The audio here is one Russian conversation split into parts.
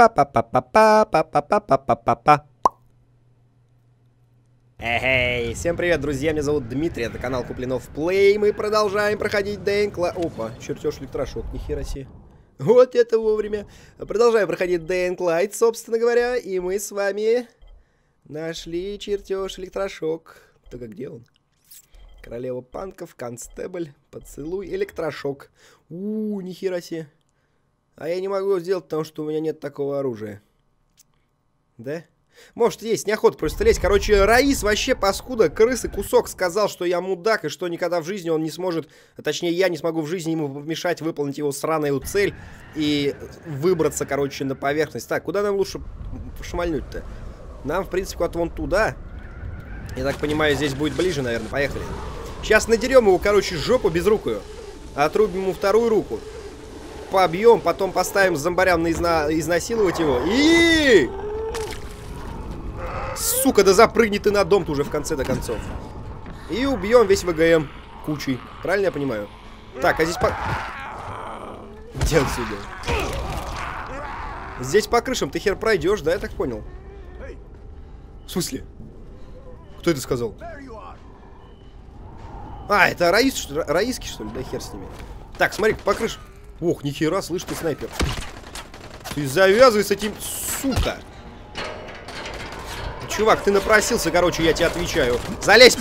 Па-па-па-па-па-па-па-па-па-па. Эй, всем привет, друзья, меня зовут Дмитрий, это канал Куплинов Плей, мы продолжаем проходить Дэнкла... Опа, чертеж электрошок, нихера себе. Вот это вовремя. Продолжаем проходить Дэнклайт, собственно говоря, и мы с вами нашли чертеж электрошок. Только где он? Королева панков, констебль, поцелуй, электрошок. У, -у нихера себе. А я не могу сделать, потому что у меня нет такого оружия. Да? Может, есть, неохота просто лезть. Короче, Раис вообще паскуда, крысы, кусок сказал, что я мудак, и что никогда в жизни он не сможет, а точнее, я не смогу в жизни ему помешать выполнить его сраную цель и выбраться, короче, на поверхность. Так, куда нам лучше шмальнуть-то? Нам, в принципе, куда-то вон туда. Я так понимаю, здесь будет ближе, наверное. Поехали. Сейчас надерем его, короче, жопу безрукую. Отрубим ему вторую руку побьем, потом поставим зомбарям на изна... изнасиловать его. И... Сука, да запрыгни ты на дом-то уже в конце-то концов. И убьем весь ВГМ кучей. Правильно я понимаю? Так, а здесь по... Где отсюда? Здесь по крышам ты хер пройдешь, да, я так понял? В смысле? Кто это сказал? А, это Раис, что Раиски, что ли? Да хер с ними. Так, смотри, по крышам. Ох, нихера, слышь ты, снайпер. Ты завязывай с этим, сука. Чувак, ты напросился, короче, я тебе отвечаю. Залезь.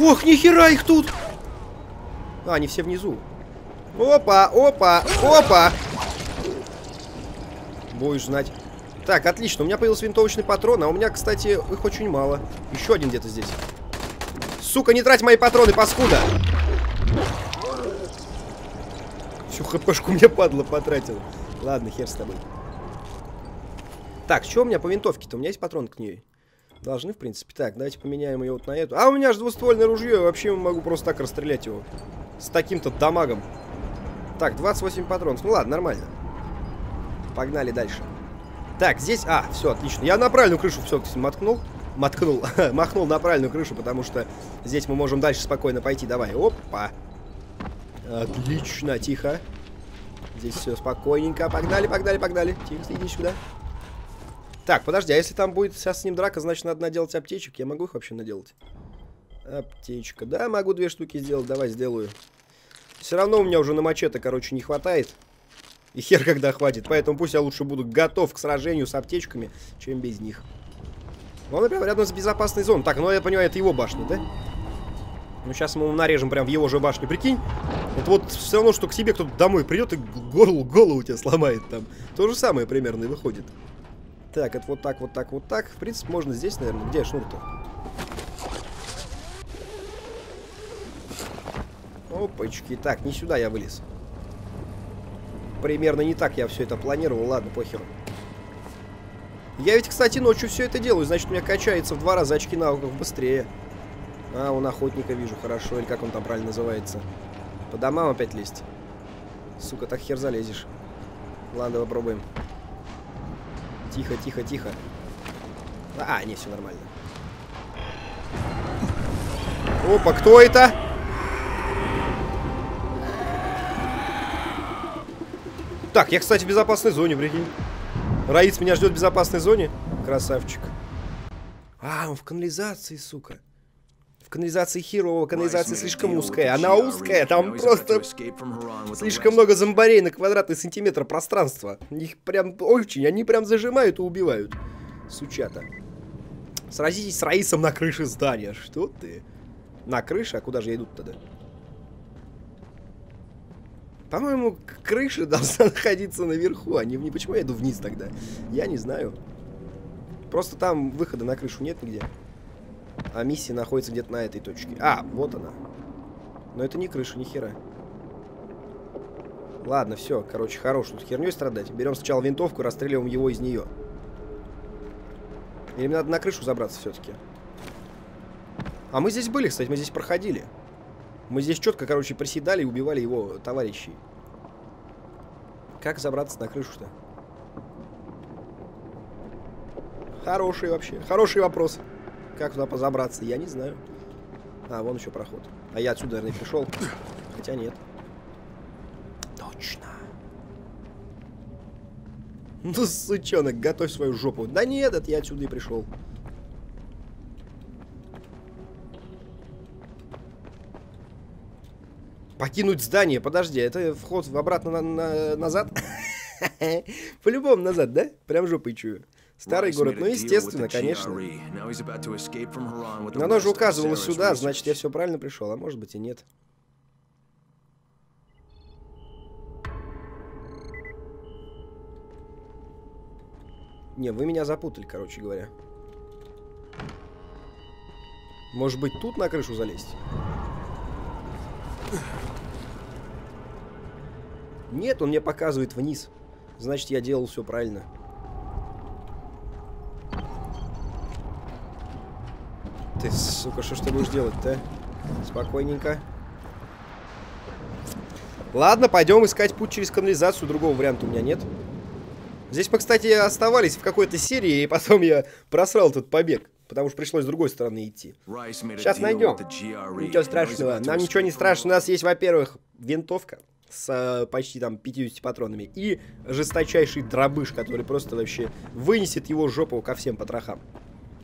Ох, нихера их тут. А, они все внизу. Опа, опа, опа. Будешь знать. Так, отлично, у меня появился винтовочный патрон, а у меня, кстати, их очень мало. Еще один где-то здесь. Сука, не трать мои патроны, паскуда! Всю хпшку мне падла потратил. Ладно, хер с тобой. Так, что у меня по винтовке-то? У меня есть патрон к ней. Должны, в принципе. Так, давайте поменяем ее вот на эту. А, у меня же двуствольное ружье. Я вообще могу просто так расстрелять его. С таким-то дамагом. Так, 28 патронов. Ну ладно, нормально. Погнали дальше. Так, здесь... А, все, отлично. Я на правильную крышу все-таки маткнул. Маткнул. Махнул на правильную крышу, потому что здесь мы можем дальше спокойно пойти. Давай. Опа. Отлично, тихо. Здесь все спокойненько. Погнали, погнали, погнали. Тихо, иди сюда. Так, подожди, а если там будет сейчас с ним драка, значит надо наделать аптечек. Я могу их вообще наделать? Аптечка. Да, могу две штуки сделать. Давай, сделаю. Все равно у меня уже на мачете, короче, не хватает. И хер когда хватит. Поэтому пусть я лучше буду готов к сражению с аптечками, чем без них. Он, например, рядом с безопасной зоной. Так, ну я понимаю, это его башня, да? Ну, сейчас мы ему нарежем прям в его же башню, прикинь. Это вот все равно, что к себе кто-то домой придет и горло, голову тебе сломает там. То же самое примерно и выходит. Так, это вот так, вот так, вот так. В принципе, можно здесь, наверное. Где шнур-то? Опачки. Так, не сюда я вылез. Примерно не так я все это планировал. Ладно, похер. Я ведь, кстати, ночью все это делаю. Значит, у меня качается в два раза очки навыков быстрее. А, он охотника вижу, хорошо. Или как он там правильно называется? По домам опять лезть. Сука, так хер залезешь. Ладно, попробуем. Тихо, тихо, тихо. А, не, все нормально. Опа, кто это? Так, я, кстати, в безопасной зоне, прикинь. Раиц меня ждет в безопасной зоне. Красавчик. А, он в канализации, сука. В канализации канализация слишком узкая. Она узкая, там просто слишком много зомбарей на квадратный сантиметр пространства. Их прям очень, они прям зажимают и убивают. Сучата. Сразитесь с Раисом на крыше здания. Что ты? На крыше? А куда же идут тогда? По-моему, крыша должна находиться наверху, а не, не почему я иду вниз тогда? Я не знаю. Просто там выхода на крышу нет нигде. А миссия находится где-то на этой точке. А, вот она. Но это не крыша, ни хера. Ладно, все, короче, хорош тут херней страдать. Берем сначала винтовку, расстреливаем его из нее. Или мне надо на крышу забраться все-таки? А мы здесь были, кстати, мы здесь проходили. Мы здесь четко, короче, приседали и убивали его товарищей. Как забраться на крышу-то? Хороший вообще. Хороший вопрос. Как туда позабраться, я не знаю. А, вон еще проход. А я отсюда, наверное, пришел. Хотя нет. Точно. Ну, сучонок, готовь свою жопу. Да нет, это я отсюда и пришел. Покинуть здание, подожди, это вход обратно на, на, назад? По-любому назад, да? Прям жопой чую. Старый город, ну естественно, конечно. Но оно же указывало сюда, значит я все правильно пришел, а может быть и нет. Не, вы меня запутали, короче говоря. Может быть, тут на крышу залезть? Нет, он мне показывает вниз. Значит, я делал все правильно. Ты, сука, что ж ты будешь делать-то? Спокойненько. Ладно, пойдем искать путь через канализацию. Другого варианта у меня нет. Здесь мы, кстати, оставались в какой-то серии, и потом я просрал этот побег. Потому что пришлось с другой стороны идти. Сейчас найдем. Ничего страшного. Нам ничего не страшно. У нас есть, во-первых, винтовка с э, почти там 50 патронами и жесточайший дробыш, который просто вообще вынесет его жопу ко всем потрохам.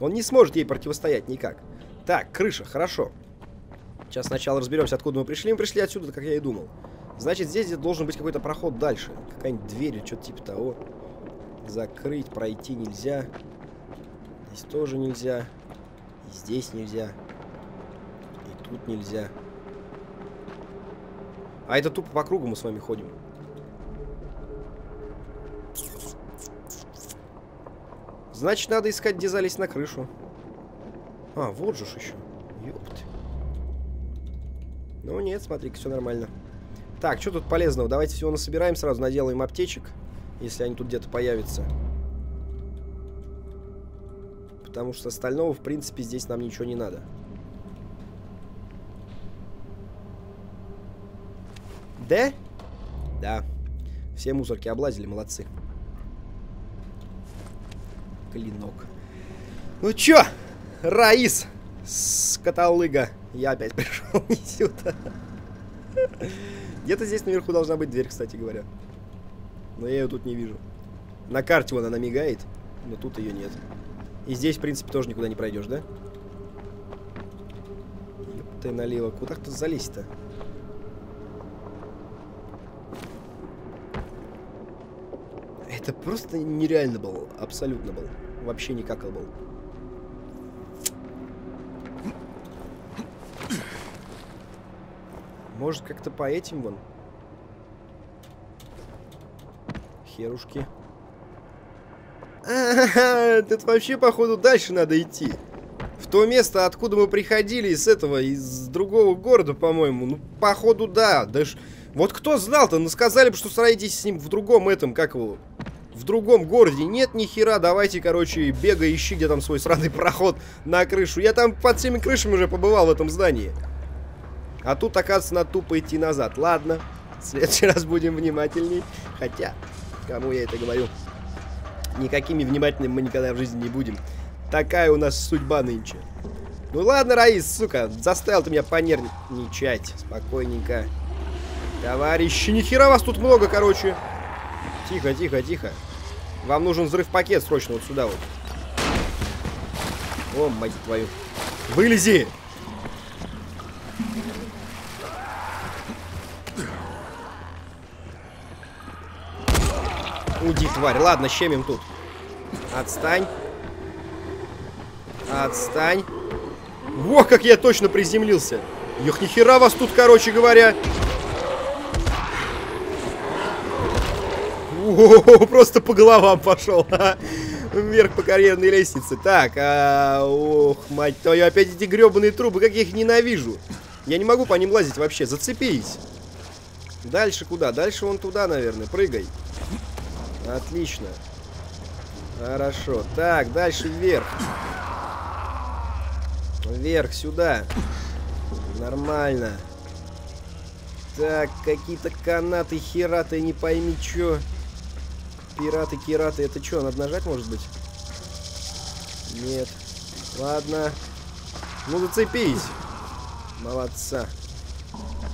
Он не сможет ей противостоять никак. Так, крыша, хорошо. Сейчас сначала разберемся, откуда мы пришли. Мы пришли отсюда, как я и думал. Значит, здесь должен быть какой-то проход дальше. Какая-нибудь дверь или что-то типа того. Закрыть, пройти нельзя. Здесь тоже нельзя. И здесь нельзя. И тут нельзя. А это тупо по кругу мы с вами ходим. Значит, надо искать, где залезть на крышу. А, вот же еще. Ёпт. Ну нет, смотри-ка, все нормально. Так, что тут полезного? Давайте всего насобираем сразу, наделаем аптечек. Если они тут где-то появятся. Потому что остального, в принципе, здесь нам ничего не надо. Да? Да. Все мусорки облазили, молодцы. Клинок. Ну чё, Раис, скоталыга. Я опять пришел не сюда. Где-то здесь наверху должна быть дверь, кстати говоря. Но я ее тут не вижу. На карте вон она мигает, но тут ее нет. И здесь, в принципе, тоже никуда не пройдешь, да? Ты налево. Куда ты залезть-то? Это просто нереально был. Абсолютно был. Вообще никак был. Может, как-то по этим вон? Херушки. А, тут вообще, походу, дальше надо идти. В то место, откуда мы приходили из этого, из другого города, по-моему. Ну, походу, да. Даже... Вот кто знал-то? Ну, сказали бы, что сразитесь с ним в другом этом, как его в другом городе. Нет ни хера, давайте, короче, бегай, ищи, где там свой сраный проход на крышу. Я там под всеми крышами уже побывал в этом здании. А тут, оказывается, надо тупо идти назад. Ладно, в следующий раз будем внимательней. Хотя, кому я это говорю? Никакими внимательными мы никогда в жизни не будем. Такая у нас судьба нынче. Ну ладно, Раис, сука, заставил ты меня понервничать. Спокойненько. Товарищи, нихера вас тут много, короче. Тихо, тихо, тихо. Вам нужен взрыв-пакет срочно вот сюда вот. О, мать твою. Вылези! Уйди, тварь. Ладно, щемим тут. Отстань. Отстань. Во, как я точно приземлился. Эх, нихера вас тут, короче говоря. Просто по головам пошел. Вверх по карьерной лестнице. Так, а, ох, мать твою, опять эти гребаные трубы, как я их ненавижу. Я не могу по ним лазить вообще, зацепись. Дальше куда? Дальше вон туда, наверное, прыгай. Отлично. Хорошо. Так, дальше вверх. Вверх, сюда. Нормально. Так, какие-то канаты, хераты, не пойми, чё. Пираты, кираты, это что, надо нажать, может быть? Нет. Ладно. Ну, зацепись. Молодца.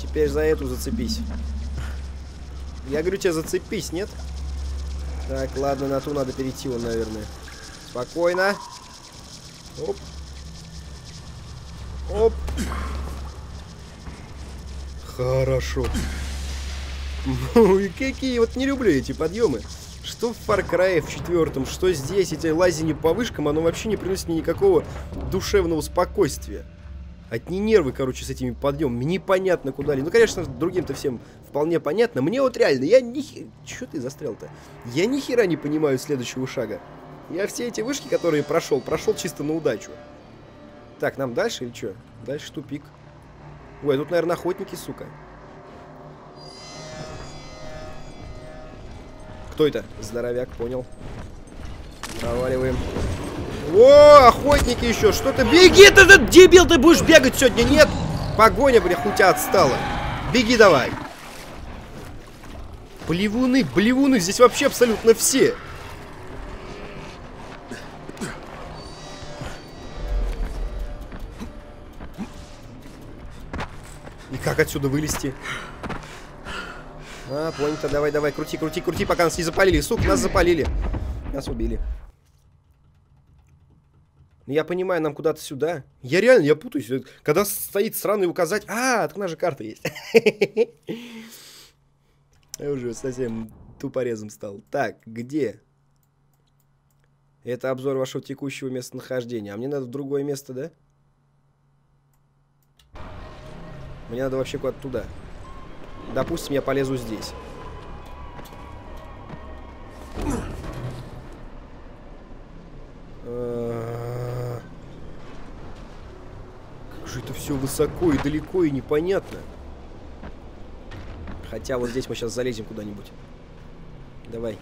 Теперь за эту зацепись. Я говорю тебе, зацепись, нет? Так, ладно, на ту надо перейти он, наверное. Спокойно. Оп. Оп. Хорошо. Ну и какие, вот не люблю эти подъемы. Что в Far Cry в четвертом, что здесь, эти лазения по вышкам, оно вообще не приносит мне никакого душевного спокойствия. Одни нервы, короче, с этими подъемами. Непонятно куда ли. Ну, конечно, другим-то всем вполне понятно. Мне вот реально, я ни... Чё ты застрял-то? Я ни хера не понимаю следующего шага. Я все эти вышки, которые прошел, прошел чисто на удачу. Так, нам дальше или что? Дальше тупик. Ой, тут, наверное, охотники, сука. Кто это? Здоровяк, понял. Проваливаем. О, охотники еще. Что ты? Беги ты, ты, дебил, ты будешь бегать сегодня, нет? Погоня, бля, хоть отстала. Беги давай. Блевуны, блевуны, здесь вообще абсолютно все. И как отсюда вылезти? А, понял-то, давай, давай, крути, крути, крути, пока нас не запалили. Сука, нас запалили. Нас убили. Ну, я понимаю, нам куда-то сюда. Я реально, я путаюсь. Когда стоит сраный указать... А, так у нас же карта есть. Я уже совсем тупорезом стал. Так, где? Это обзор вашего текущего местонахождения. А мне надо в другое место, да? Мне надо вообще куда-то туда. Допустим, я полезу здесь. Как же это все высоко и далеко и непонятно. Хотя вот здесь мы сейчас залезем куда-нибудь. Давай.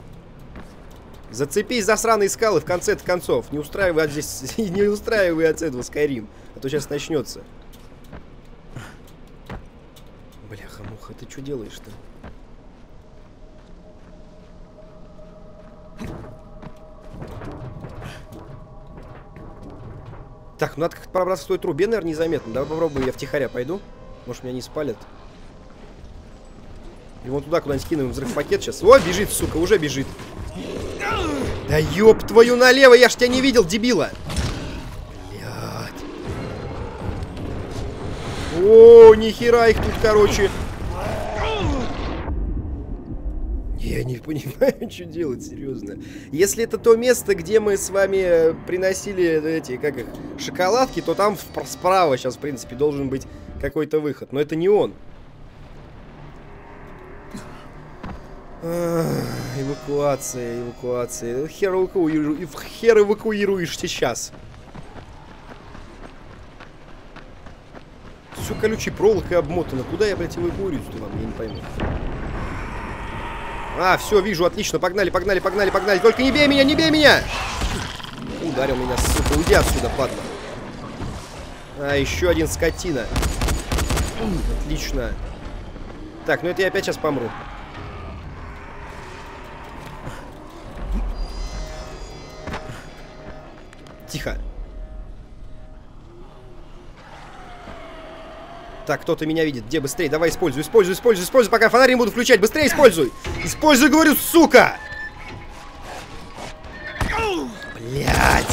Зацепись за сраные скалы в конце концов. Не устраивай от здесь, не устраивай от этого Skyrim. А то сейчас начнется. Бляха-муха, ты что делаешь-то? Так, ну надо как-то пробраться к той трубе, наверное, незаметно. Давай попробую, я втихаря пойду. Может, меня не спалят. И вон туда куда-нибудь кинем взрыв-пакет сейчас. О, бежит, сука, уже бежит. Да ёб твою налево, я ж тебя не видел, дебила. Блядь. О, нихера их тут, короче. Я не понимаю, что делать, серьезно. Если это то место, где мы с вами э, приносили эти, как их, шоколадки, то там справа сейчас, в принципе, должен быть какой-то выход. Но это не он. эвакуация, эвакуация. Хер, эвакуиру... Хер эвакуируешь сейчас. Все колючей проволокой обмотано. Куда я, блядь, эвакуируюсь-то вам? Я не пойму. А, все, вижу, отлично. Погнали, погнали, погнали, погнали. Только не бей меня, не бей меня! Ударил меня, сука. Уйди отсюда, падла. А, еще один скотина. Отлично. Так, ну это я опять сейчас помру. Тихо. Так, кто-то меня видит. Где быстрее? Давай используй, используй, используй, используй, пока фонарь не буду включать. Быстрее используй! Используй, говорю, сука! Блять!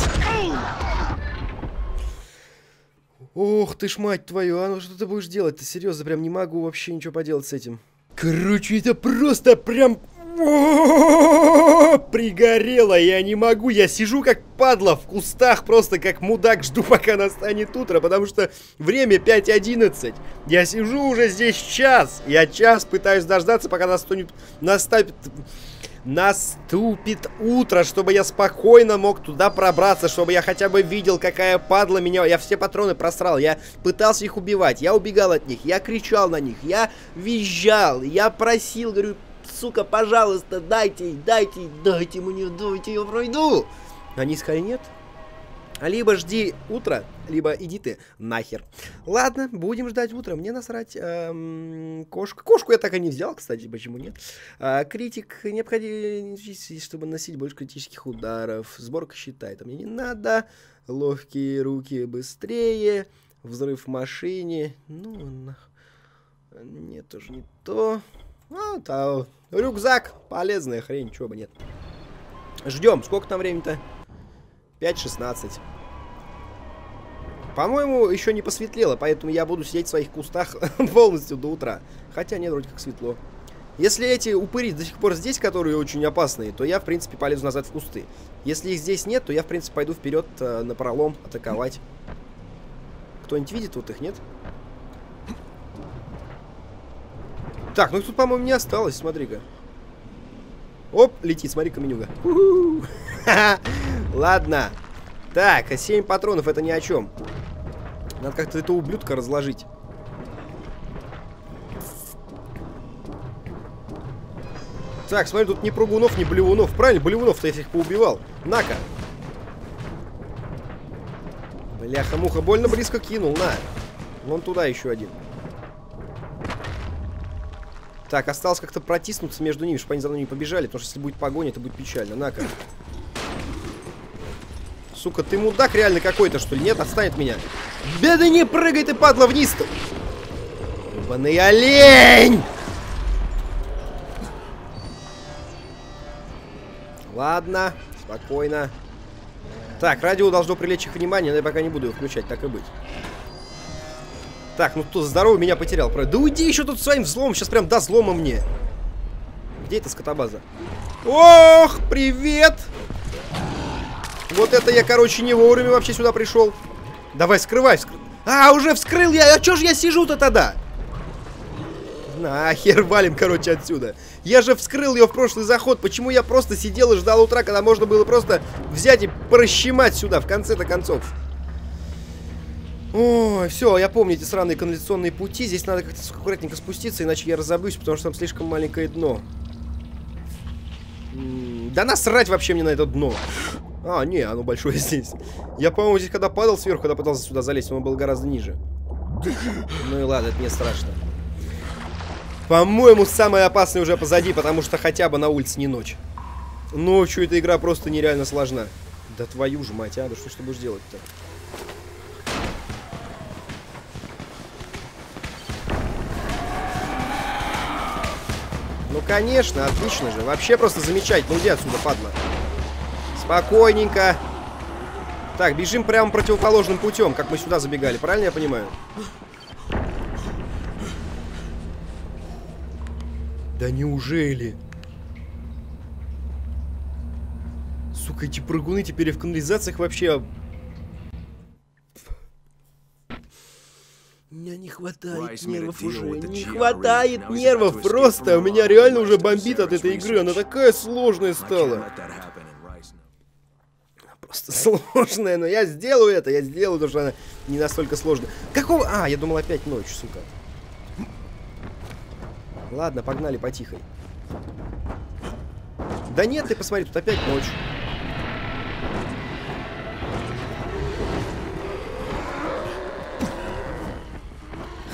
Ох ты ж, мать твою, а ну что ты будешь делать? Ты серьезно, прям не могу вообще ничего поделать с этим. Короче, это просто прям Пригорело, я не могу, я сижу как падла в кустах, просто как мудак, жду пока настанет утро, потому что время 5.11. Я сижу уже здесь час, я час пытаюсь дождаться, пока наступит, наступит, наступит утро, чтобы я спокойно мог туда пробраться, чтобы я хотя бы видел, какая падла меня... Я все патроны просрал, я пытался их убивать, я убегал от них, я кричал на них, я визжал, я просил, говорю, сука, пожалуйста, дайте, дайте, дайте мне, дайте, я пройду. Они сказали нет. Либо жди утра, либо иди ты нахер. Ладно, будем ждать утра. Мне насрать. Эм, кошку. Кошку я так и не взял, кстати, почему нет. А, критик необходим, чтобы носить больше критических ударов. Сборка считает. А мне не надо. Ловкие руки быстрее. Взрыв в машине. Ну, нах... Нет, тоже не то. Ну, то рюкзак. Полезная хрень, чего бы нет. Ждем. Сколько там времени-то? 5.16. По-моему, еще не посветлело, поэтому я буду сидеть в своих кустах полностью до утра. Хотя нет, вроде как светло. Если эти упыри до сих пор здесь, которые очень опасные, то я, в принципе, полезу назад в кусты. Если их здесь нет, то я, в принципе, пойду вперед э, на пролом атаковать. Кто-нибудь видит вот их, нет? Так, ну тут, по-моему, не осталось, смотри-ка. Оп, летит, смотри, каменюга. Ладно. Так, 7 патронов, это ни о чем. Надо как-то этого ублюдка разложить. Так, смотри, тут ни пругунов, ни блевунов. Правильно, блевунов-то я их поубивал. На-ка. Бляха-муха, больно близко кинул, на. Вон туда еще один. Так, осталось как-то протиснуться между ними, чтобы они за мной не побежали, потому что если будет погоня, это будет печально. На-ка. Сука, ты мудак реально какой-то, что ли? Нет, отстань от меня. Беда не прыгай ты, падла, вниз-то! Ебаный олень! Ладно, спокойно. Так, радио должно привлечь их внимание, но я пока не буду его включать, так и быть. Так, ну кто здоровый меня потерял. Да уйди еще тут своим взломом, сейчас прям даст взлома мне. Где эта скотобаза? Ох, привет! Вот это я, короче, не вовремя вообще сюда пришел. Давай, скрывай, скрывай. А, уже вскрыл я. А чё ж я сижу-то тогда? Нахер валим, короче, отсюда. Я же вскрыл ее в прошлый заход. Почему я просто сидел и ждал утра, когда можно было просто взять и прощемать сюда, в конце-то концов? Ой, все, я помню эти сраные канализационные пути. Здесь надо как-то аккуратненько спуститься, иначе я разобьюсь, потому что там слишком маленькое дно. да насрать вообще мне на это дно. А, не, оно большое здесь. Я, по-моему, здесь когда падал сверху, когда пытался сюда залезть, оно было гораздо ниже. Ну и ладно, это не страшно. По-моему, самое опасное уже позади, потому что хотя бы на улице не ночь. Ночью эта игра просто нереально сложна. Да твою же мать, а, да что ж ты будешь делать-то? Ну, конечно, отлично же. Вообще просто замечательно. Уйди отсюда, падла. Спокойненько. Так, бежим прямо противоположным путем, как мы сюда забегали. Правильно я понимаю? Да неужели? Сука, эти прыгуны теперь в канализациях вообще... меня не хватает нервов уже. Не хватает нервов просто. У меня реально уже бомбит от этой игры. Она такая сложная стала. Просто сложная, но я сделаю это, я сделаю, потому что она не настолько сложная. Какого? А, я думал опять ночь, сука. Ладно, погнали потихой. Да нет, ты посмотри, тут опять ночь.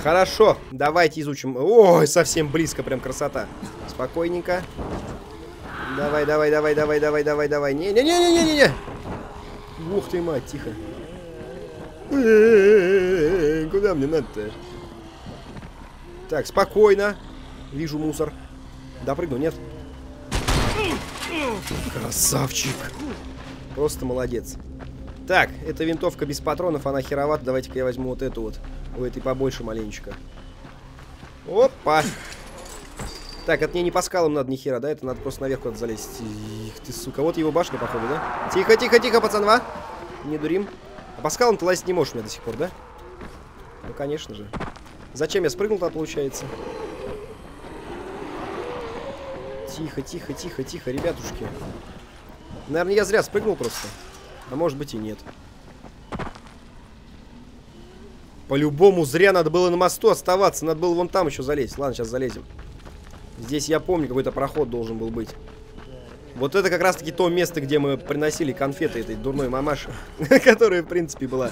Хорошо, давайте изучим. Ой, совсем близко, прям красота. Спокойненько. Давай, давай, давай, давай, давай, давай, давай. Не-не-не-не-не-не. Ух ты, мать, тихо. Куда мне надо-то? Так, спокойно. Вижу мусор. Допрыгну, нет? Красавчик. Просто молодец. Так, эта винтовка без патронов, она херовата. Давайте-ка я возьму вот эту вот. У этой побольше маленечко. Опа! Так, это мне не по скалам надо ни хера, да? Это надо просто наверх куда-то залезть. Их ты, сука. Вот его башня, походу, да? Тихо, тихо, тихо, пацанва. Не дурим. А по скалам ты лазить не можешь меня до сих пор, да? Ну, конечно же. Зачем я спрыгнул-то, получается? Тихо, тихо, тихо, тихо, ребятушки. Наверное, я зря спрыгнул просто. А может быть и нет. По-любому зря надо было на мосту оставаться. Надо было вон там еще залезть. Ладно, сейчас залезем. Здесь я помню, какой-то проход должен был быть. Вот это как раз-таки то место, где мы приносили конфеты этой дурной мамаши. которая, в принципе, была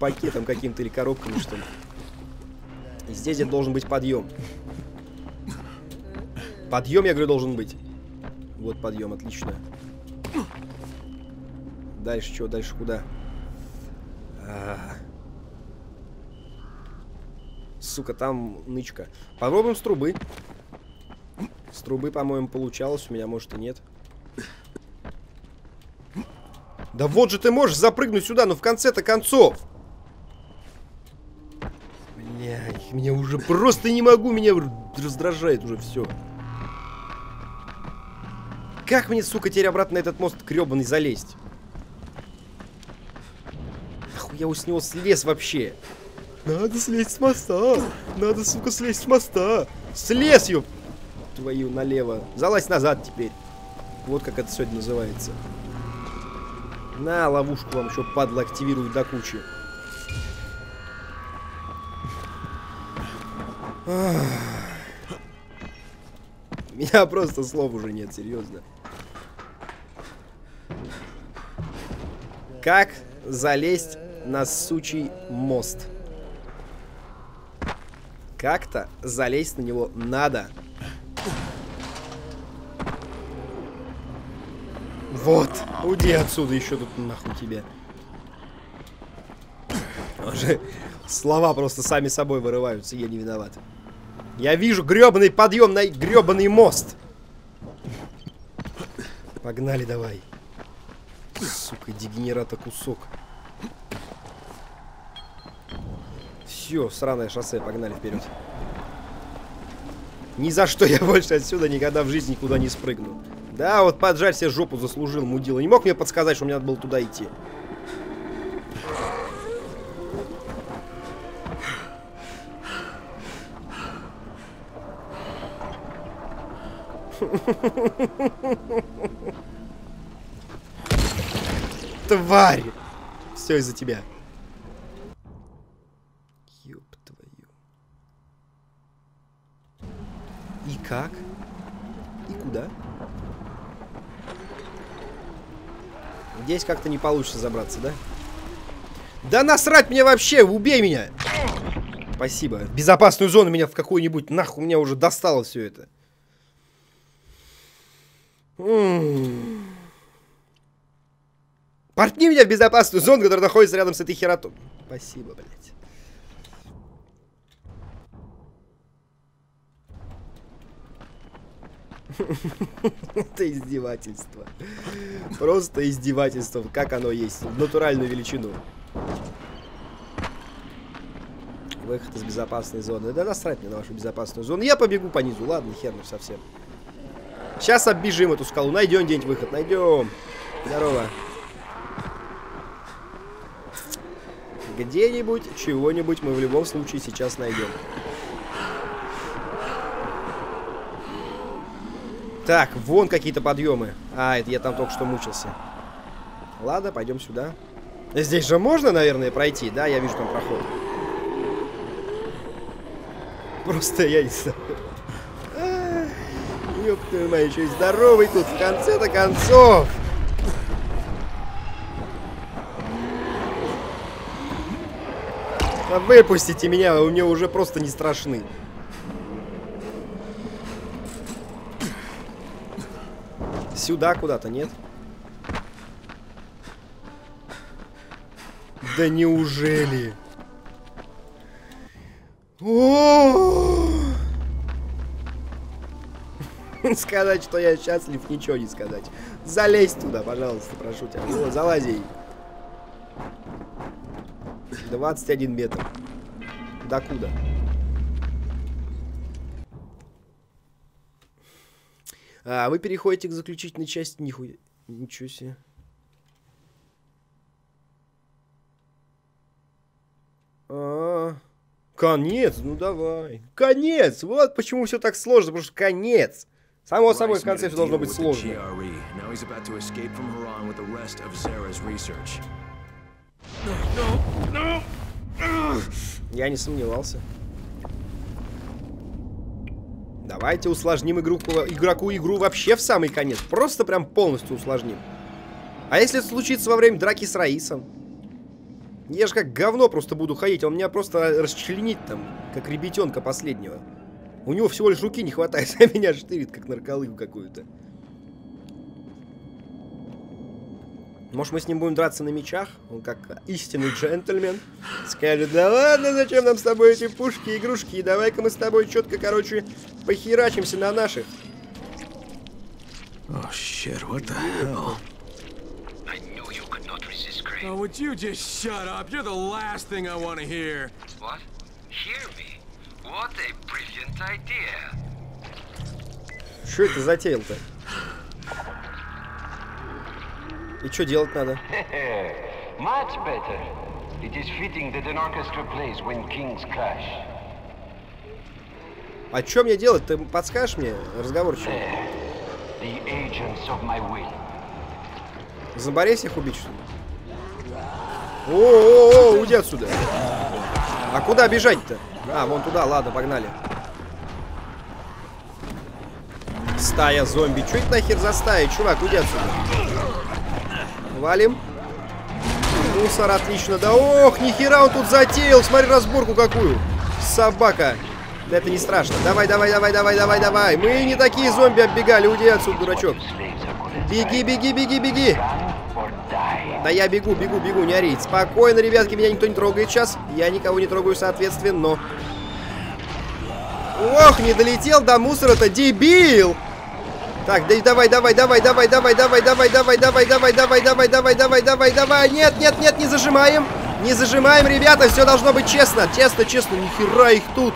пакетом каким-то или коробками, что ли. И здесь это должен быть подъем. Подъем, я говорю, должен быть. Вот подъем, отлично. Дальше что? Дальше куда? А -а -а. Сука, там нычка. Попробуем с трубы. С трубы, по-моему, получалось. У меня, может, и нет. Да вот же ты можешь запрыгнуть сюда, но в конце-то концов. Блядь, меня уже просто не могу, меня раздражает уже все. Как мне, сука, теперь обратно на этот мост гребаный залезть? Нахуй я с него слез вообще? Надо слезть с моста. Надо, сука, слезть с моста. Слез, ёб твою налево. Залазь назад теперь. Вот как это сегодня называется. На, ловушку вам еще, падла, активирую до кучи. Меня просто слов уже нет, серьезно. Как залезть на сучий мост? Как-то залезть на него надо. Вот, уйди отсюда еще тут нахуй тебе. Уже слова просто сами собой вырываются, я не виноват. Я вижу гребаный подъем на гребаный мост. Погнали давай. Сука, дегенерата кусок. Все, сраное шоссе, погнали вперед. Ни за что я больше отсюда никогда в жизни никуда не спрыгну. Да, вот поджарь себе жопу заслужил, мудила. Не мог мне подсказать, что мне надо было туда идти. Тварь! Все из-за тебя. Ёб твою. И как? И куда? Здесь как-то не получится забраться, да? Да насрать мне вообще! Убей меня! Спасибо. В безопасную зону меня в какую-нибудь. Нахуй меня уже достало все это. Портни меня в безопасную зону, которая находится рядом с этой херотом. Спасибо, блядь. Это издевательство. Просто издевательство, как оно есть, в натуральную величину. Выход из безопасной зоны. Да насрать мне на вашу безопасную зону. Я побегу по низу, ладно, хер ну совсем. Сейчас оббежим эту скалу. Найдем где-нибудь выход. Найдем. Здорово. Где-нибудь, чего-нибудь мы в любом случае сейчас найдем. Так, вон какие-то подъемы. А, это я там только что мучился. Ладно, пойдем сюда. Здесь же можно, наверное, пройти, да? Я вижу там проход. Просто я не знаю. Ёб твою мать, еще и здоровый тут в конце-то концов. Выпустите меня, вы мне уже просто не страшны. Сюда куда-то, нет? Да неужели? О! Сказать, что я счастлив, ничего не сказать. Залезь туда, пожалуйста, прошу тебя. Ну, залази. 21 метр. До куда? А, вы переходите к заключительной части. Нихуя. Ничего себе. А, -а, -а. Конец, ну давай. Конец! Вот почему все так сложно, потому что конец. Само собой, в конце все должно быть сложно. Я не сомневался. Давайте усложним игру, игроку игру вообще в самый конец. Просто прям полностью усложним. А если это случится во время драки с Раисом? Я же как говно просто буду ходить. Он меня просто расчленит там, как ребятенка последнего. У него всего лишь руки не хватает, а меня штырит, как нарколыгу какую-то. Может, мы с ним будем драться на мечах? Он как истинный джентльмен. Скажет, да ладно, зачем нам с тобой эти пушки, игрушки? Давай-ка мы с тобой четко, короче, похерачимся на наших. Oh shit, what the hell? I knew you could not resist Crane. Oh, would you just shut up? You're the last thing I want to hear. What? Hear me? What a brilliant idea. Что это затеял-то? И что делать надо? Much better. It is fitting that an orchestra plays when kings clash. А что мне делать? Ты подскажешь мне разговорчиво? The agents of my will. Зомбарей всех убить, что ли? О-о-о, уйди отсюда. А куда бежать-то? А, вон туда, ладно, погнали. Стая зомби. Что это нахер за стая? Чувак, уйди отсюда. Валим. Мусор, отлично. Да ох, нихера он тут затеял. Смотри разборку какую. Собака. Да это не страшно. Давай, давай, давай, давай, давай, давай. Мы не такие зомби оббегали. Уйди отсюда, дурачок. Беги, беги, беги, беги. Да я бегу, бегу, бегу, не ори. Спокойно, ребятки, меня никто не трогает сейчас. Я никого не трогаю, соответственно. Ох, не долетел до мусора-то, дебил! Так, да, давай, давай, давай, давай, давай, давай, давай, давай, давай, давай, давай, давай, давай, давай, давай, давай. Нет, нет, нет, не зажимаем. Не зажимаем, ребята, все должно быть честно. Честно, честно, нихера их тут.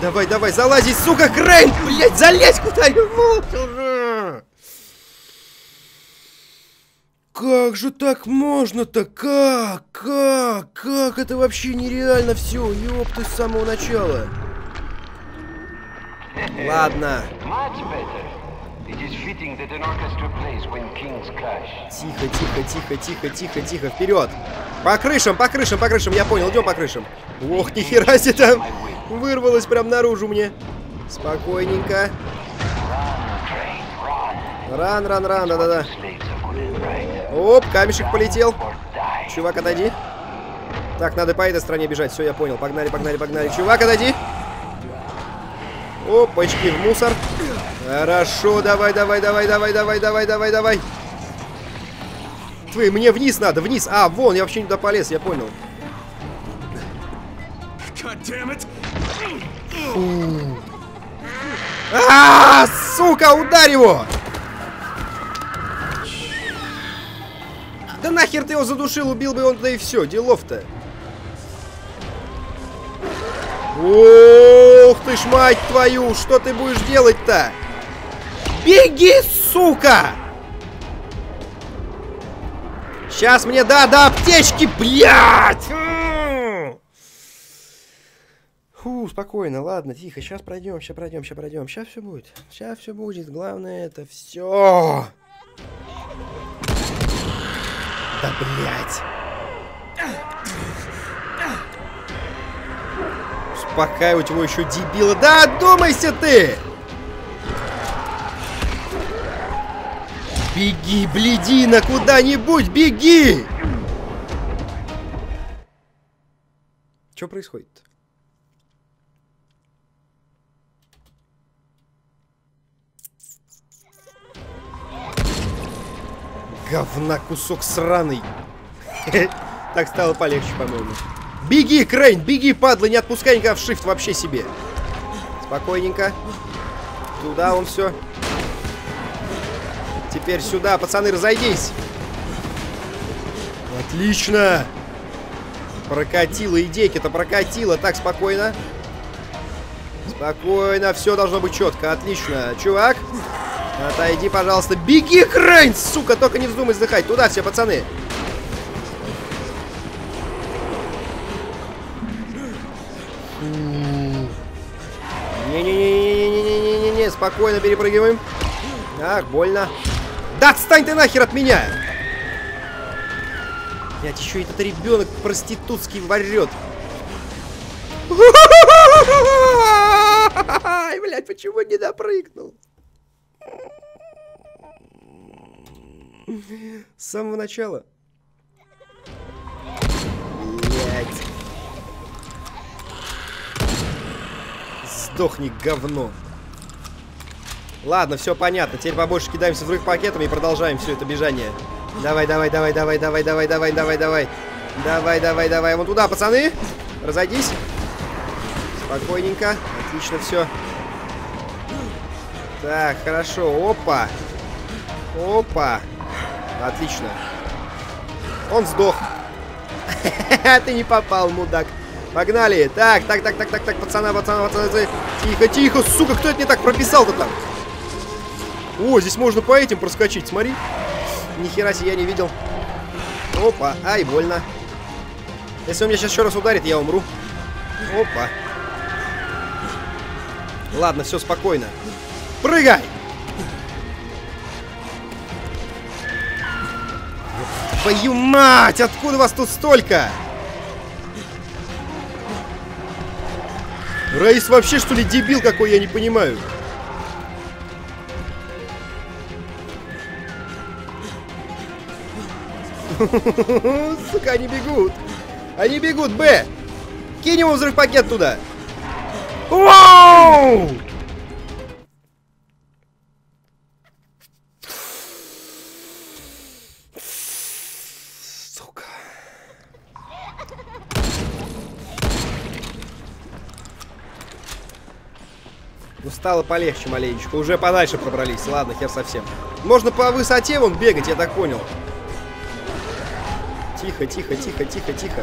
Давай, давай, залазить, сука, Крейн! Блять, залезь куда-нибудь! Как же так можно-то? Как? Как? Как? Это вообще нереально все. Ёпты с самого начала. Ладно. Much better. Тихо, тихо, тихо, тихо, тихо, тихо. Вперед. По крышам, по крышам, по крышам. Я понял, идем по крышам. Ох, нихера себе там. Вырвалось прям наружу мне. Спокойненько. Ран, ран, ран, да-да-да. Оп, камешек полетел. Чувак, отойди. Так, надо по этой стороне бежать. Все, я понял. Погнали, погнали, погнали. Чувак, отойди. Опачки в мусор. Хорошо, давай, давай, давай, давай, давай, давай, давай, давай. Твой, мне вниз надо, вниз. А, вон, я вообще не туда полез, я понял. А, сука, ударь его! Да нахер ты его задушил, убил бы он, да и все, делов-то. Ух ты ж, мать твою, что ты будешь делать-то? Беги, сука! Сейчас мне, да, да, аптечки, блядь! Фу, спокойно, ладно, тихо, сейчас пройдем, сейчас пройдем, сейчас пройдем, сейчас все будет, сейчас все будет, главное это все. Да блять. Успокаивать его еще дебила. Да одумайся ты! Беги, бледина, куда-нибудь, беги! Что происходит? Говна кусок сраный. Так стало полегче, по-моему. Беги, Крейн, беги, падла, не отпускай никого в шифт вообще себе. Спокойненько. Туда он все. Теперь сюда, пацаны, разойдись. Отлично. Прокатило, идейки-то прокатило. Так, спокойно. Спокойно, все должно быть четко. Отлично. Чувак, отойди, пожалуйста. Беги, Крейн, сука, только не вздумай вздыхать. Туда все, пацаны. Не-не-не-не-не-не-не-не-не, спокойно перепрыгиваем. Ах, больно. Да отстань ты нахер от меня! Блять, еще этот ребенок проститутский ворет. Ай, блядь, почему не допрыгнул? С самого начала. Блять. Сдохни, говно. Ладно, все понятно. Теперь побольше кидаемся взрыв пакетами и продолжаем все это бежание. Давай, давай, давай, давай, давай, давай, давай, давай, давай. Давай, давай, давай. Вон туда, пацаны. Разойдись. Спокойненько. Отлично все. Так, хорошо. Опа. Опа. Отлично. Он сдох. Ты не попал, мудак. Погнали. Так, так, так, так, так, так, пацана, пацана, пацана. Тихо, тихо, сука, кто это не так прописал-то там? О, здесь можно по этим проскочить, смотри. Нихера себе я не видел. Опа, ай, больно. Если он меня сейчас еще раз ударит, я умру. Опа. Ладно, все спокойно. Прыгай! Твою мать! Откуда вас тут столько? Раис вообще что ли дебил какой, я не понимаю. Сука, они бегут. Они бегут, Б. Кинь ему взрыв пакет туда. Вау! Сука. Ну, стало полегче маленечко. Уже подальше пробрались. Ладно, хер совсем. Можно по высоте вон бегать, я так понял. Тихо, тихо, тихо, тихо, тихо.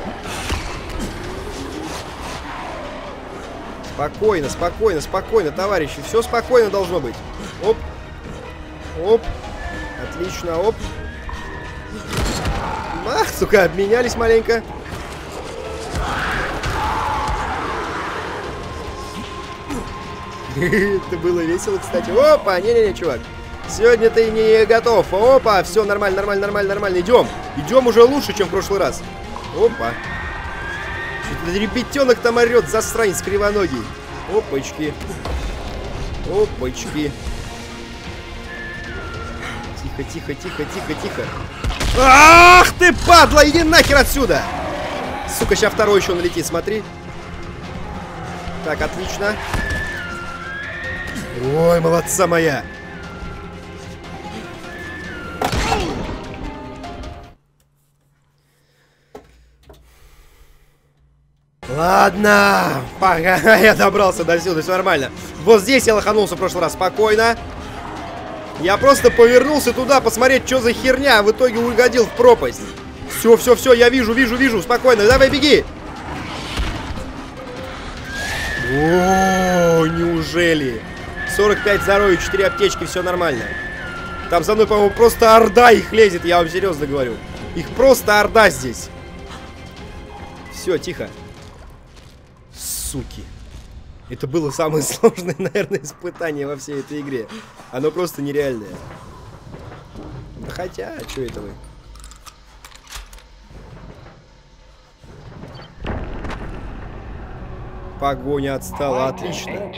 Спокойно, спокойно, спокойно, товарищи. Все спокойно должно быть. Оп. Оп. Отлично, оп. Ах, сука, обменялись маленько. Это было весело, кстати. Опа, не-не-не, чувак. Сегодня ты не готов. Опа, все нормально, нормально, нормально, нормально. Идем. Идем уже лучше, чем в прошлый раз. Опа. Ребятенок там орет, засранец кривоногий. Опачки. Опачки. Тихо, тихо, тихо, тихо, тихо. Ах ты, падла, иди нахер отсюда! Сука, сейчас второй еще налетит, смотри. Так, отлично. Ой, молодца моя. Ладно, пока я добрался до сюда, все нормально. Вот здесь я лоханулся в прошлый раз, спокойно. Я просто повернулся туда посмотреть, что за херня, а в итоге угодил в пропасть. Все, все, все, я вижу, вижу, вижу, спокойно, давай беги. О, неужели? 45 здоровья, 4 аптечки, все нормально. Там за мной, по-моему, просто орда их лезет, я вам серьезно говорю. Их просто орда здесь. Все, тихо суки. Это было самое сложное, наверное, испытание во всей этой игре. Оно просто нереальное. Да хотя, а что это вы? Погоня отстала, отлично.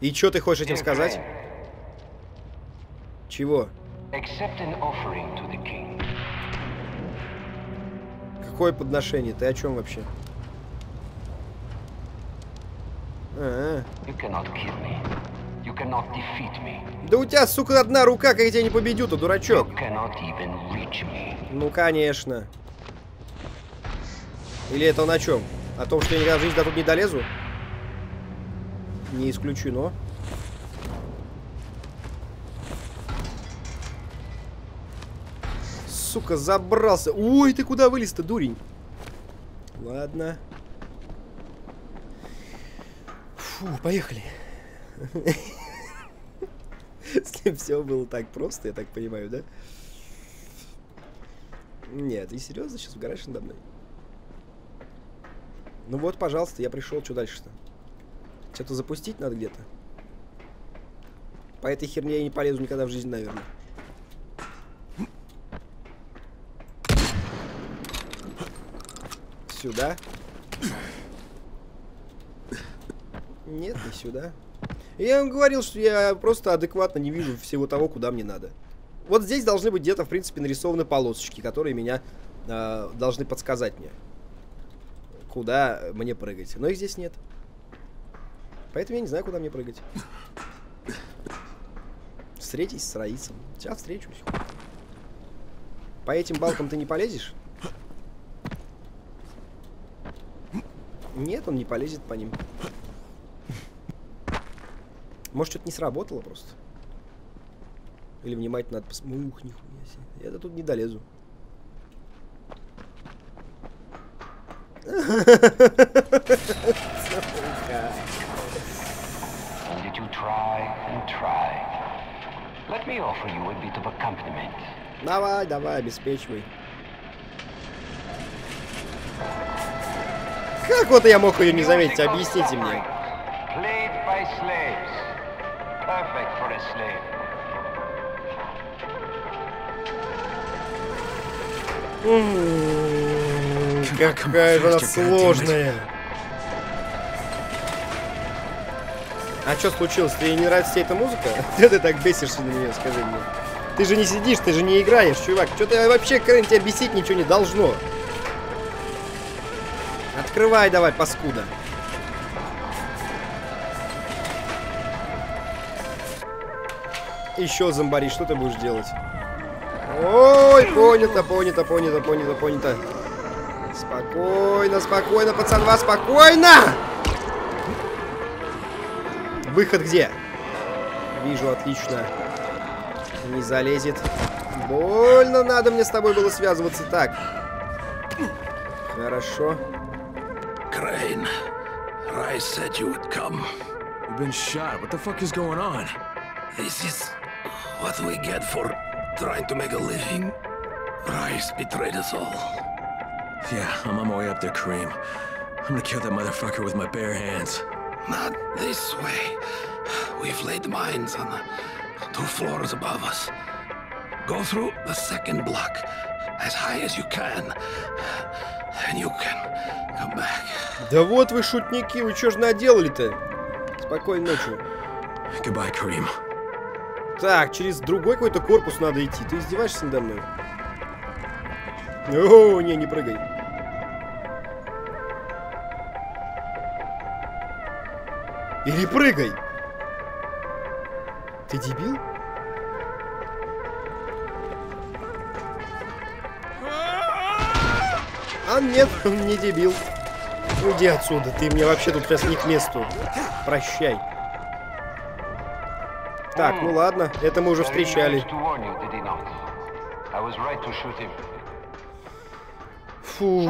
И что ты хочешь этим сказать? Чего? Какое подношение? Ты о чем вообще? А -а. Да у тебя, сука, одна рука, как я тебя не победю-то, дурачок. Ну, конечно. Или это он о чем? О том, что я никогда в жизни до тут не долезу? Не исключено. Сука, забрался. Ой, ты куда вылез-то, дурень? Ладно. Фу, поехали. С ним все было так просто, я так понимаю, да? Нет, ты серьезно сейчас угораешь надо мной? Ну вот, пожалуйста, я пришел, что дальше-то? Что-то запустить надо где-то? По этой херне я не полезу никогда в жизнь, наверное. Сюда. Нет, не сюда. Я вам говорил, что я просто адекватно не вижу всего того, куда мне надо. Вот здесь должны быть где-то, в принципе, нарисованы полосочки, которые меня э, должны подсказать мне, куда мне прыгать. Но их здесь нет. Поэтому я не знаю, куда мне прыгать. Встретись с Раисом. Сейчас встречусь. По этим балкам ты не полезешь? Нет, он не полезет по ним. Может, что-то не сработало просто? Или внимательно надо посмотреть? Ух, нихуя себе. Я-то тут не долезу. And did you Как вот я мог ее не заметить? Объясните мне. Played by slaves. Perfect for a slave. М, Come on, come on, Какая же она сложная. А что случилось? Тебе не нравится тебе эта музыка? Где ты так бесишься на нее, скажи мне? Ты же не сидишь, ты же не играешь, чувак. Что ты вообще, Крэн, тебя бесить ничего не должно. Открывай давай, паскуда. Еще зомбари, что ты будешь делать? Ой, понято, понято, понято, понято, понято. Спокойно, спокойно, пацанва, спокойно! Выход где? Вижу, отлично. Не залезет. Больно надо мне с тобой было связываться. Так. Хорошо. Rice said you would come. You've been shot. What the fuck is going on? This is what we get for trying to make a living. Rice betrayed us all. Yeah, I'm on my way up there, Kareem. I'm gonna kill that motherfucker with my bare hands. Not this way. We've laid mines on the two floors above us. Go through the second block as high as you can. And you can come back. Да вот вы шутники, вы что ж наделали-то? Спокойной ночи. Goodbye, Kareem. Так, через другой какой-то корпус надо идти. Ты издеваешься надо мной? О, не, не прыгай. Или прыгай. Ты дебил? А нет, он не дебил. Уйди отсюда, ты мне вообще тут сейчас не к месту. Прощай. Так, ну ладно, это мы уже встречали. Фу.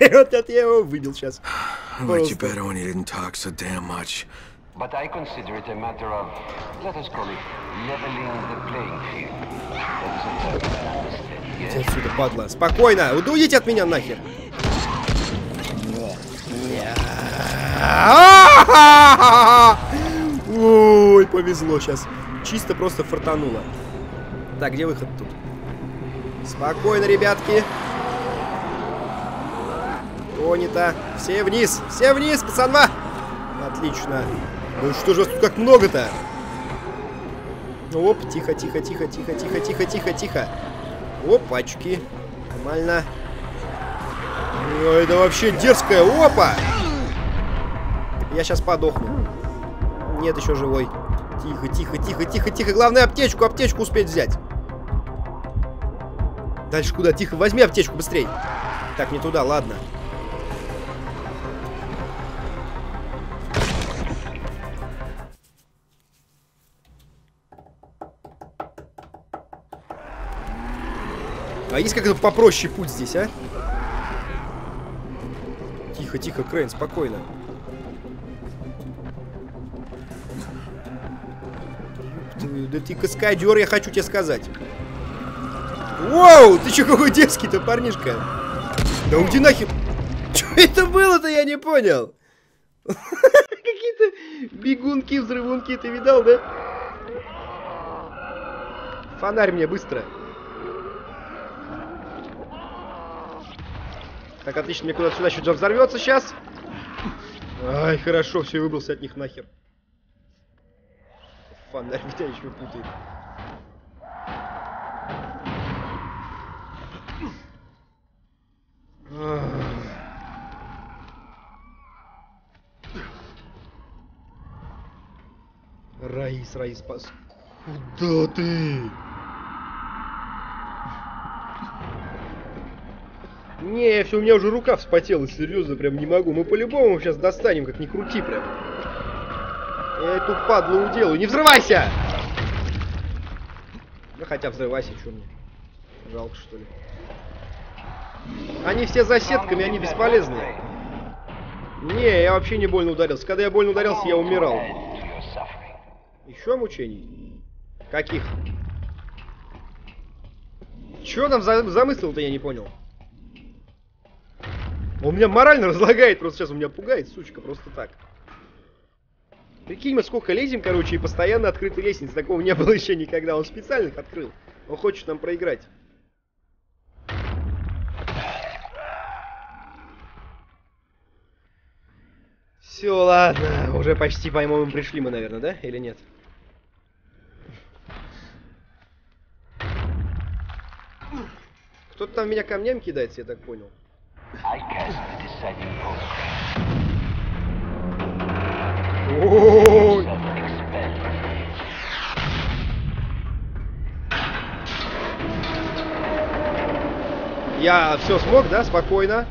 Вот это я его выбил сейчас. Like you better when you didn't talk so damn much. But I consider it a matter of, let us call it, leveling the playing field. That is a term. Иди отсюда, падла. Спокойно. Да уйдите от меня нахер. Ой, повезло сейчас. Чисто просто фартануло. Так, где выход тут? Спокойно, ребятки. Понято. Все вниз. Все вниз, пацанва. Отлично. Ну что же тут как много-то? Оп, тихо, тихо, тихо, тихо, тихо, тихо, тихо, тихо. Опачки. Нормально. Ой, это вообще дерзкая. Опа! Я сейчас подохну. Нет, еще живой. Тихо, тихо, тихо, тихо, тихо. Главное аптечку, аптечку успеть взять. Дальше куда? Тихо, возьми аптечку быстрей. Так, не туда, ладно. А есть как-то попроще путь здесь, а? Тихо, тихо, Крейн, спокойно. Да ты каскадер, я хочу тебе сказать. Воу, ты чё какой дерзкий-то, парнишка? Да уйди нахер. Чё это было-то, я не понял. Какие-то бегунки, взрывунки, ты видал, да? Фонарь мне быстро. Так, отлично, мне куда-то сюда еще взорвется сейчас. Ай, хорошо, все, выбрался от них нахер. Фонарь меня еще путает. Раис, Раис, пас. Куда ты? Не, все, у меня уже рука вспотела, серьезно, прям не могу. Мы по-любому сейчас достанем, как ни крути прям. Я эту падлу уделаю. Не взрывайся! Ну хотя взрывайся, что мне? Жалко, что ли. Они все за сетками, они бесполезные. Не, я вообще не больно ударился. Когда я больно ударился, я умирал. Еще мучений? Каких? Чё там за замысел-то, я не понял. Он меня морально разлагает, просто сейчас он меня пугает, сучка, просто так. Прикинь, мы сколько лезем, короче, и постоянно открытые лестницы. Такого не было еще никогда. Он специально их открыл. Он хочет нам проиграть. Все, ладно. Уже почти, по-моему, пришли мы, наверное, да? Или нет? Кто-то там меня камнями кидается, я так понял. I cast the deciding vote. Я все смог, да? Спокойно.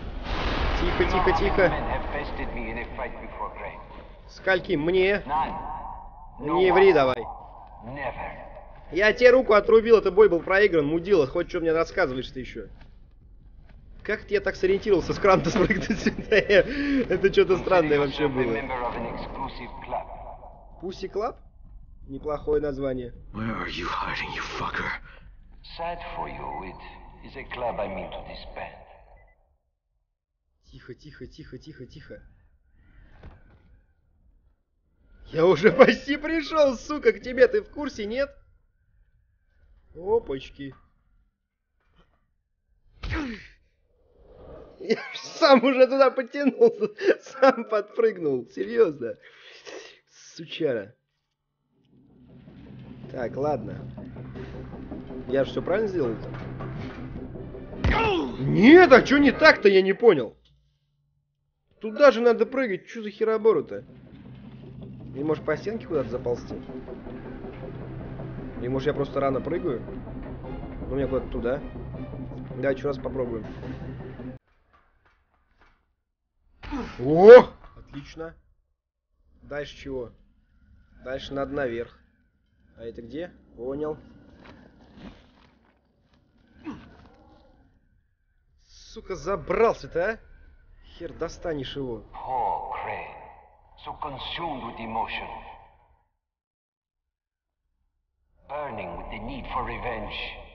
Тихо, тихо, тихо. Скольким? Мне? Не ври давай. Я тебе руку отрубил, это бой был проигран, мудила. Хоть что мне рассказываешь ты еще? Как ты я так сориентировался с крана спрыгнуть сюда? Это что-то странное вообще было. Pussy Club? Неплохое название. Where are you hiding, you fucker? Sad for you, it is a club I mean to disband. Тихо, тихо, тихо, тихо, тихо. Я уже почти пришел, сука, к тебе. Ты в курсе, нет? Опачки. Я сам уже туда потянулся. Сам подпрыгнул. Серьезно. Сучара. Так, ладно. Я же все правильно сделал-то? Нет, а что не так-то, я не понял. Туда же надо прыгать, что за херобору-то? Или может по стенке куда-то заползти? Или может я просто рано прыгаю? Ну, мне куда-то туда. Да, еще раз попробуем. О! Отлично. Дальше чего? Дальше надо наверх. А это где? Понял. Сука, забрался-то, а? Хер достанешь его. Poor Crane, so consumed with emotion. Burning with the need for revenge.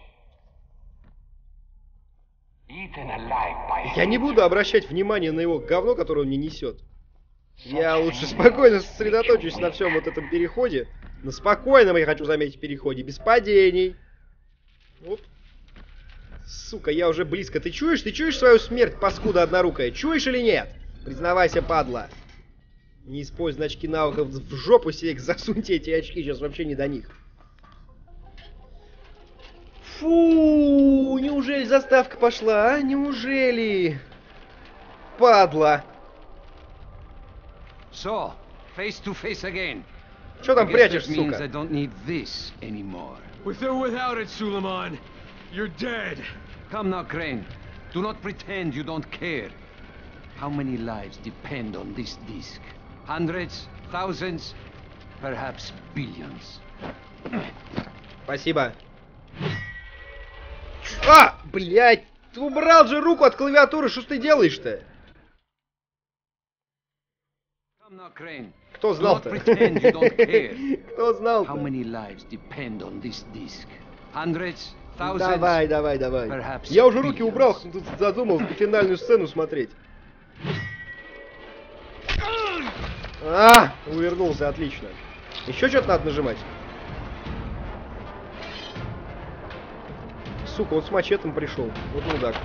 Я не буду обращать внимание на его говно, которое он мне несет. Я лучше спокойно сосредоточусь на всем вот этом переходе. На спокойном, я хочу заметить, переходе, без падений. Оп. Сука, я уже близко. Ты чуешь? Ты чуешь свою смерть, паскуда однорукая? Чуешь или нет? Признавайся, падла. Не используй очки навыков в жопу себе, засуньте эти очки, сейчас вообще не до них. Фу, неужели заставка пошла, а? Неужели? Падла. So, face to face again. Что там прячешь, means I сука? don't need this anymore. With or without it, Suleiman, you're dead. Come now, Crane. Do not pretend you don't care. How many lives depend on this disc? Hundreds? Thousands? Perhaps billions. Спасибо. А, блядь, ты убрал же руку от клавиатуры, что ты делаешь-то? Кто знал-то? Кто знал-то? Давай, давай, давай. Я уже руки убрал, тут задумался финальную сцену смотреть. А, увернулся, отлично. Еще что-то надо нажимать. Сука, он с мачетом пришел. Вот мудак.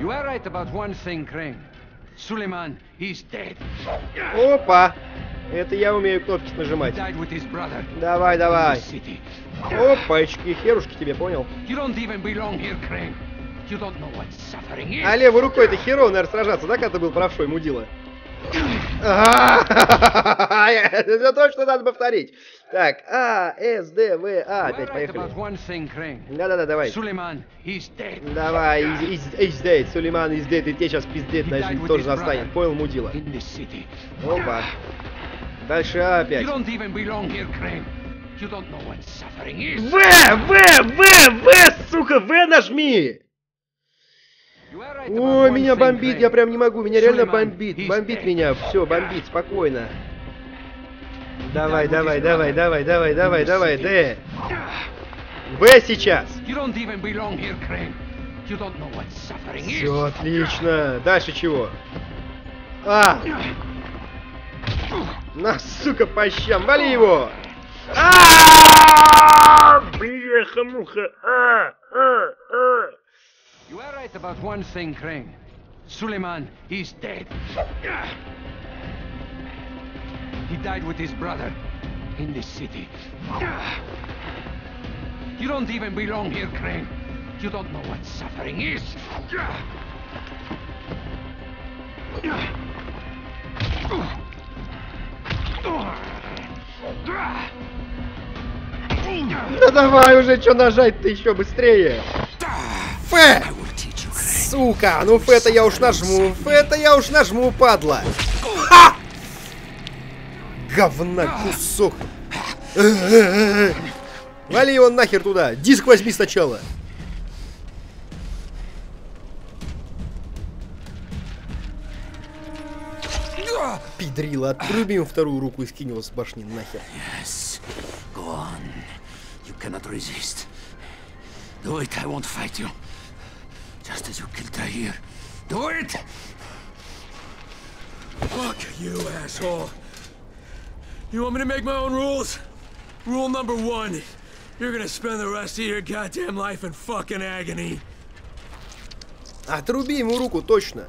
You are right about one thing, Crane. Suleiman is dead. Опа! Это я умею кнопки нажимать. Давай, давай. Опачки, херушки тебе, понял? Here. А левой рукой это херово, наверное, сражаться, да, когда ты был правшой, мудила? Это точно надо повторить. Так, А, С, Д, В, А. Опять поехали. Да-да-да, давай. Dead. Давай, из dead. Сулейман из dead, и тебе сейчас пиздец на жизнь тоже застанет. Понял, мудила? Опа. Дальше А опять. is. В, В, В, В, сука, В нажми! One меня бомбит, я прям не могу, меня реально бомбит, бомбит dead. меня, все, бомбит, спокойно. Давай, давай, давай, давай, давай, давай, давай. Д. В сейчас. Все, отлично. Дальше чего? А! На, сука, по щам, вали его! А! Бляха-муха! А! А! А! You are right about one thing, Crane. Suleiman, he's dead. He died with his brother in this city. You don't even belong here, Crane. You don't know what suffering is. Да давай уже, что нажать-то еще быстрее? Ф! Сука, ну Ф-то я уж нажму, Ф-то я уж нажму, падла. Ха! Говна кусок. Вали его нахер туда. Диск возьми сначала. Пидрила, отруби ему вторую руку и скинь его с башни нахер. Do it, I won't fight you. Just as you killed Tahir. Do it! Fuck you, asshole. You want me to make my own rules? Rule number one. You're gonna spend the rest of your goddamn life in fucking agony. Отруби ему руку, точно.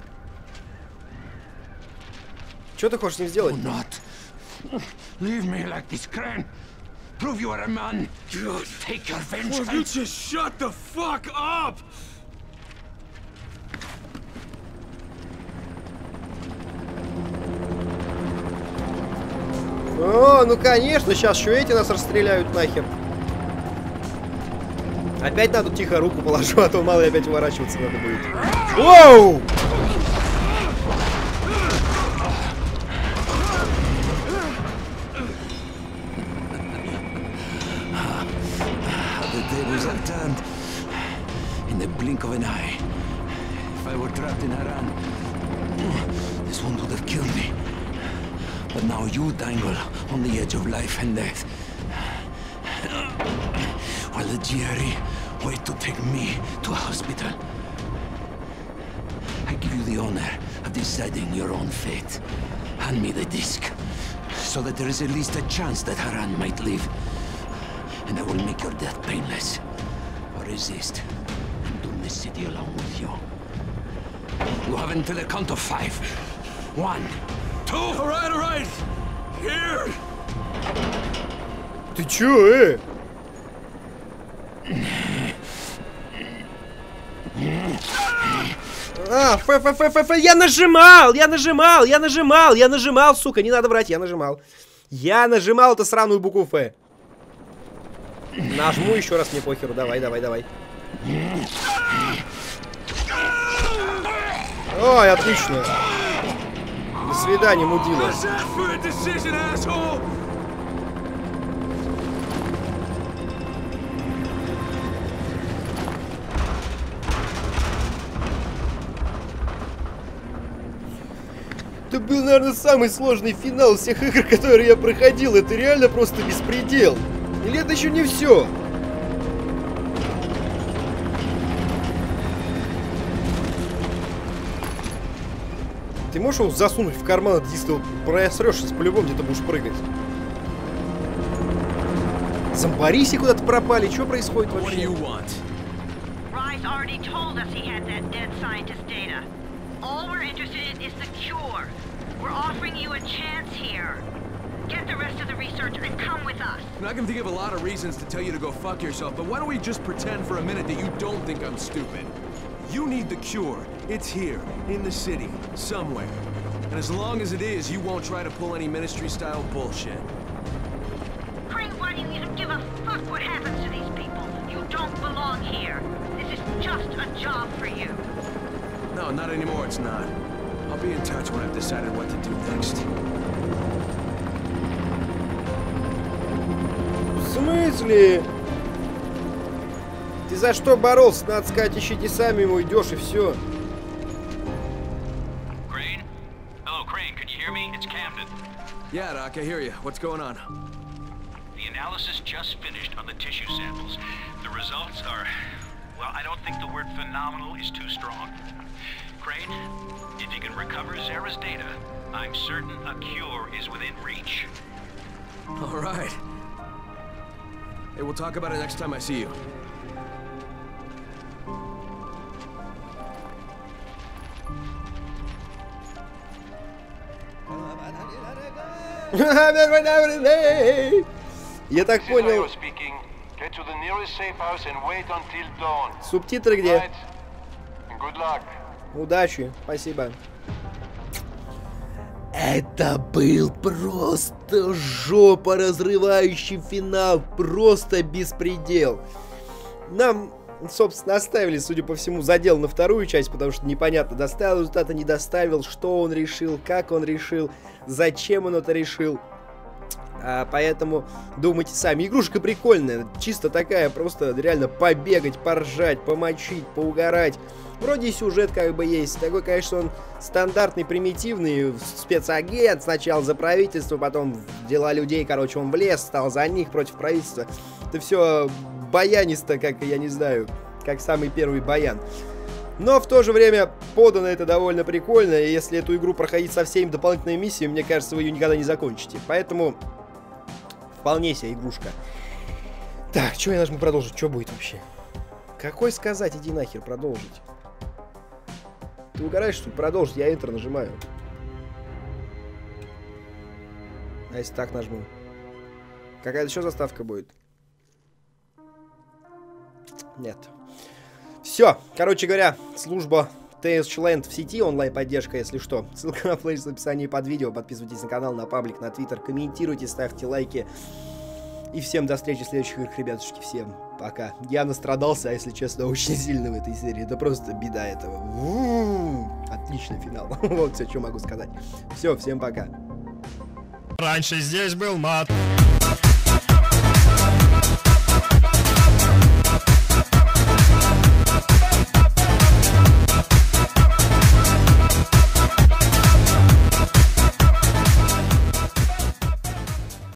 Что ты хочешь с ним сделать? Do not leave me like this, Crane. Prove you are a man. Take your Will you vengeance. just shut the fuck up? О, ну конечно, сейчас еще эти нас расстреляют нахер. Опять надо тихо руку положу, а то мало ли опять уворачиваться надо будет. Воу! If I were trapped in Haran, this one would have killed me. But now you dangle on the edge of life and death. While the GRE wait to take me to a hospital. I give you the honor of deciding your own fate. Hand me the disc, so that there is at least a chance that Haran might live and I will make your death painless. Or resist, and doom the city along with you. You have until the count of five. One. All right, all right. Here. Ты чё, э? А, ф, ф, ф, ф, ф, я нажимал, я нажимал, я нажимал, я нажимал, сука, не надо врать, я нажимал. Я нажимал эту сраную букву Ф. Нажму еще раз, мне похеру, давай, давай, давай. Ой, отлично. До свидания, мудила. Это был, наверное, самый сложный финал всех игр, которые я проходил. Это реально просто беспредел. Или это еще не все? Ты можешь его засунуть в карман, от диска вот просрешься, по-любому где-то будешь прыгать. Зомбариси куда-то пропали, что происходит вообще? Rise already told us he had that dead scientist data. All we're interested in is the cure. We're offering you a chance here. Get the rest of the research and come with us. And I can think of a lot of reasons to tell you to go fuck yourself, but why don't we just pretend for a minute that you don't think I'm stupid? You need the cure. It's here, in the city, somewhere. And as long as it is, you won't try to pull any ministry-style bullshit. Crane, why do you even give a fuck what happens to these people? You don't belong here. This is just a job for you. No, not anymore, it's not. I'll be in touch when I've decided what to do next. В смысле? Ты за что боролся? Надо сказать, ищите сами ему, идешь и все. Yeah, Doc, I hear you. What's going on? The analysis just finished on the tissue samples. The results are... Well, I don't think the word phenomenal is too strong. Crane, if you can recover Zara's data, I'm certain a cure is within reach. All right. Hey, we'll talk about it next time I see you. Я так понял, субтитры где? Удачи, спасибо. Это был просто жопа разрывающий финал, просто беспредел. Нам, собственно, оставили, судя по всему, задел на вторую часть, потому что непонятно, доставил результата, не доставил, что он решил, как он решил, зачем он это решил. А, поэтому думайте сами. Игрушка прикольная, чисто такая, просто реально побегать, поржать, помочить, поугарать. Вроде и сюжет как бы есть. Такой, конечно, он стандартный, примитивный. Спецагент сначала за правительство, потом дела людей, короче, он влез, стал за них против правительства. Это все баянисто, как, я не знаю, как самый первый баян. Но в то же время подано это довольно прикольно, и если эту игру проходить со всеми дополнительными миссиями, мне кажется, вы ее никогда не закончите. Поэтому вполне себе игрушка. Так, что я нажму продолжить? Что будет вообще? Какой сказать? Иди нахер, продолжить. Ты угораешь, что? Продолжить, я Enter нажимаю. А если так нажму? Какая-то еще заставка будет? Нет. Все, короче говоря, служба TS Land в сети, онлайн-поддержка, если что. Ссылка на плейлист в описании под видео. Подписывайтесь на канал, на паблик, на твиттер, комментируйте, ставьте лайки. И всем до встречи в следующих играх, ребятушки. Всем пока. Я настрадался, а если честно, очень сильно в этой серии. Это просто беда этого. Отличный финал. вот все, что могу сказать. Все, всем пока. Раньше здесь был мат.